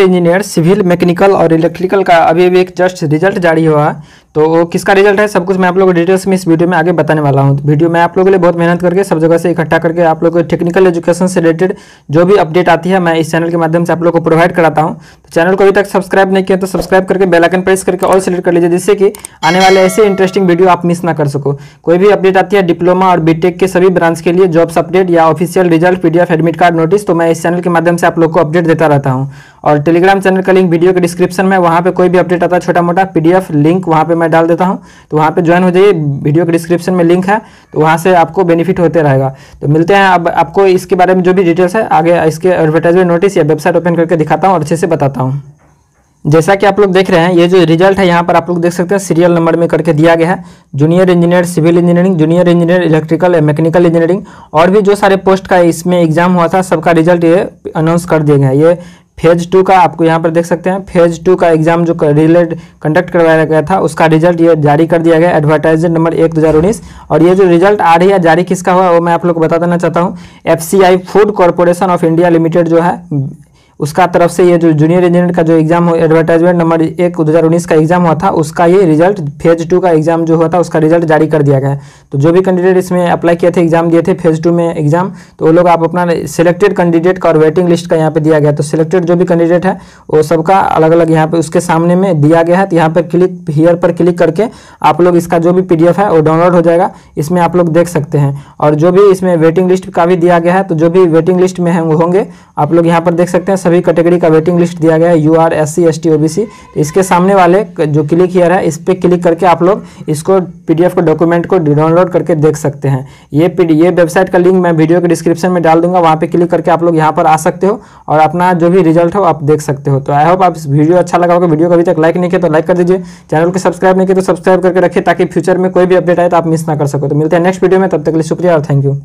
Engineer civil mechanical और electrical का अभी अभी एक जस्ट रिज़ल्ट जारी हुआ तो किसका रिज़ल्ट है? सब कुछ मैं आप लोगों को डिटेल्स में इस वीडियो में आगे बताने वाला हूँ। वीडियो में आप लोगों के लिए बहुत मेहनत करके, सब जगह से इकट्ठा करके आप लोगों को टेक्निकल एजुकेशन से रिलेटेड जो भी अपडेट आती है, मैं इस चैनल के माध्यम से आप लोगों को प्रोवाइड कराता हूँ। तो चैनल को अभी तक सब्सक्राइब नहीं किया तो सब्सक्राइब करके बेलाइकन प्रेस करके ऑल सेलेक्ट कर लीजिए, जिससे कि आने वाले ऐसे इंटरेस्टिंग वीडियो आप मिस ना कर सको। कोई भी अपडेट आती है डिप्लोमा और बीटेक के सभी ब्रांच के लिए जॉब्स अपडेट या official result PDF admit card notice तो मैं इस चैनल के माध्यम से आप लोग को अपडेट देता रहता हूँ। और टेलीग्राम चैनल का लिंक वीडियो के डिस्क्रिप्शन में, वहाँ पर कोई भी अपडेट आता है छोटा मोटा पीडीएफ लिंक वहाँ पे मैं डाल देता हूँ। तो वहाँ पे ज्वाइन हो जाइए वीडियो के डिस्क्रिप्शन में लिंक है तो वहाँ से आपको बेनिफिट होते रहेगा। तो मिलते हैं अब, आपको इसके बारे में जो भी डिटेल्स है, आगे इसके एडवर्टाइजमेंट नोटिस या वेबसाइट ओपन करके दिखाता हूँ और अच्छे से बताता हूँ। जैसा कि आप लोग देख रहे हैं, ये जो रिज़ल्ट है, यहाँ पर आप लोग देख सकते हैं सीरियल नंबर में करके दिया गया है। Junior engineer civil engineering junior engineer electrical mechanical engineering और भी जो सारे पोस्ट का इसमें एग्ज़ाम हुआ था, सबका रिज़ल्ट ये अनाउंस कर दिए गए हैं। ये फ़ेज़ टू का आपको यहाँ पर देख सकते हैं। फ़ेज़ टू का एग्ज़ाम जो रिलेट कंडक्ट करवाया गया था, उसका रिज़ल्ट ये जारी कर दिया गया एडवर्टाइजमेंट नंबर एक दो हज़ार उन्नीस। और ये जो रिज़ल्ट आ रही है, जारी किसका हुआ, वो मैं आप लोग को बता देना चाहता हूँ। F food corporation of India limited जो है उसका तरफ़ से ये जो जूनियर इंजीनियर का जो एग्ज़ाम एडवर्टाइजमेंट नंबर एक दो हज़ार उन्नीस का एग्ज़ाम हुआ था, उसका ये रिज़ल्ट फ़ेज़ टू का एग्ज़ाम जो हुआ था, उसका रिज़ल्ट जारी कर दिया गया तो जो भी कैंडिडेट इसमें अप्लाई किए थे एग्ज़ाम दिए थे फ़ेज़ टू में एग्ज़ाम तो वो लोग आप अपना सिलेक्टेड कैंडिडेट का और वेटिंग लिस्ट का यहाँ पे दिया गया तो सिलेक्टेड जो भी कैंडिडेट है, वो सबका अलग अलग यहाँ पे उसके सामने में दिया गया है। तो यहाँ पर क्लिक हियर पर क्लिक करके आप लोग इसका जो भी पीडीएफ है, वो डाउनलोड हो जाएगा। इसमें आप लोग देख सकते हैं। और जो भी इसमें वेटिंग लिस्ट का भी दिया गया है तो जो भी वेटिंग लिस्ट में होंगे। आप लोग यहाँ पर देख सकते हैं सभी कैटेगरी का वेटिंग लिस्ट दिया गया है। U R S C S T O B C इसके सामने वाले जो क्लिक हियर है, इस पर क्लिक करके आप लोग इसको पीडीएफ को डॉक्यूमेंट को डाउनलोड करके देख सकते हैं। ये ये वेबसाइट का लिंक मैं वीडियो के डिस्क्रिप्शन में डाल दूँगा। वहाँ पे क्लिक करके आप लोग यहाँ पर आ सकते हो और अपना जो भी रिज़ल्ट हो, आप देख सकते हो। तो आई होप आप वीडियो अच्छा लगा होगा। वीडियो को अभी तक लाइक नहीं किया तो लाइक कर दीजिए। चैनल को सब्सक्राइब नहीं किया तो सब्सक्राइब करके रखिए ताकि फ्यूचर में कोई भी अपडेट आए तो आप मिस ना कर सको। तो मिलते हैं नेक्स्ट वीडियो में। तब तक के लिए शुक्रिया और थैंक यू